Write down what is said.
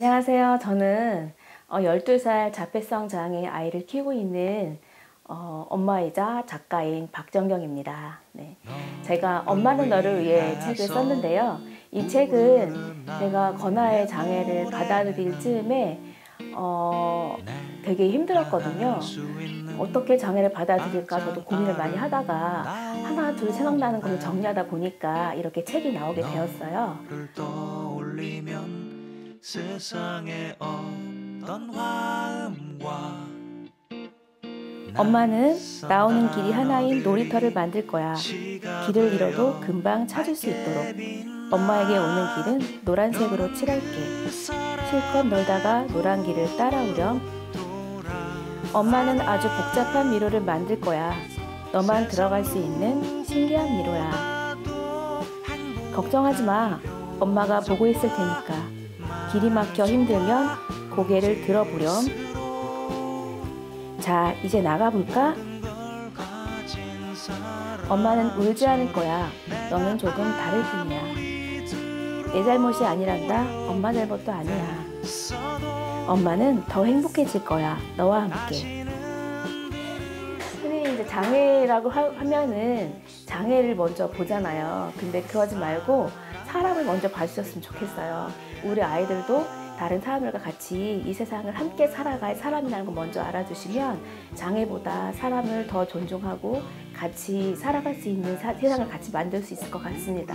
안녕하세요. 저는 어, 12살 자폐성 장애 아이를 키우고 있는 어, 엄마이자 작가인 박정경입니다. 네. 제가 엄마는 너를 위해 책을 썼는데요. 이 책은 제가 권하의 장애를 받아들일 즈음에 어, 되게 힘들었거든요. 어떻게 장애를 받아들일까 저도 고민을 많이 하다가 하나 둘 생각나는 걸 정리하다 보니까 이렇게 책이 나오게 되었어요. 세상에 어떤 화음과 엄마는 나오는 길이 하나인 놀이터를 만들 거야. 길을 잃어도 금방 찾을 수 있도록. 엄마에게 오는 길은 노란색으로 칠할게. 실컷 놀다가 노란 길을 따라오렴. 엄마는 아주 복잡한 미로를 만들 거야. 너만 들어갈 수 있는 신기한 미로야. 걱정하지 마. 엄마가 보고 있을 테니까. 길이 막혀 힘들면 고개를 들어보렴. 자, 이제 나가볼까? 엄마는 울지 않을 거야. 너는 조금 다를 뿐이야. 내 잘못이 아니란다. 엄마 잘못도 아니야. 엄마는 더 행복해질 거야. 너와 함께. 흔히 이제 장애라고 하, 하면은 장애를 먼저 보잖아요. 근데 그러지 말고 사람을 먼저 봐주셨으면 좋겠어요. 우리 아이들도 다른 사람들과 같이 이 세상을 함께 살아갈 사람이라는 거 먼저 알아주시면 장애보다 사람을 더 존중하고 같이 살아갈 수 있는 사- 세상을 같이 만들 수 있을 것 같습니다.